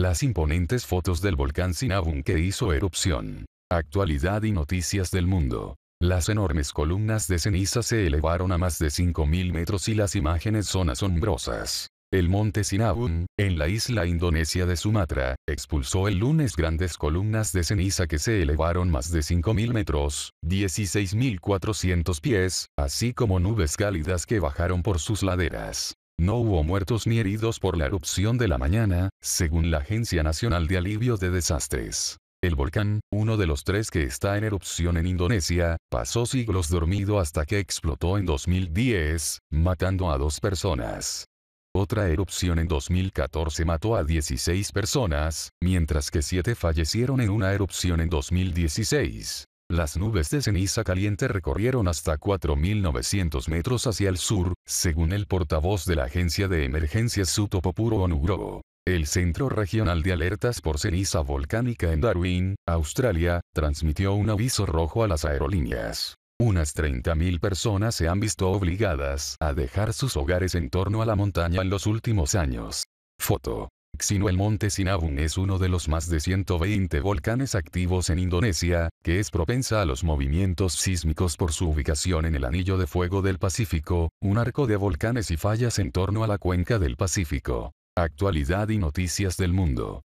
Las imponentes fotos del volcán Sinabung que hizo erupción. Actualidad y noticias del mundo. Las enormes columnas de ceniza se elevaron a más de 5.000 metros y las imágenes son asombrosas. El monte Sinabung, en la isla indonesia de Sumatra, expulsó el lunes grandes columnas de ceniza que se elevaron más de 5.000 metros, 16.400 pies, así como nubes cálidas que bajaron por sus laderas. No hubo muertos ni heridos por la erupción de la mañana, según la Agencia Nacional de Alivio de Desastres. El volcán, uno de los tres que está en erupción en Indonesia, pasó siglos dormido hasta que explotó en 2010, matando a dos personas. Otra erupción en 2014 mató a 16 personas, mientras que 7 fallecieron en una erupción en 2016. Las nubes de ceniza caliente recorrieron hasta 4.900 metros hacia el sur, según el portavoz de la Agencia de Emergencias Sutopopuro Onugroho. El Centro Regional de Alertas por Ceniza Volcánica en Darwin, Australia, transmitió un aviso rojo a las aerolíneas. Unas 30.000 personas se han visto obligadas a dejar sus hogares en torno a la montaña en los últimos años. Foto. Sino el monte Sinabung es uno de los más de 120 volcanes activos en Indonesia, que es propensa a los movimientos sísmicos por su ubicación en el Anillo de Fuego del Pacífico, un arco de volcanes y fallas en torno a la cuenca del Pacífico. Actualidad y noticias del mundo.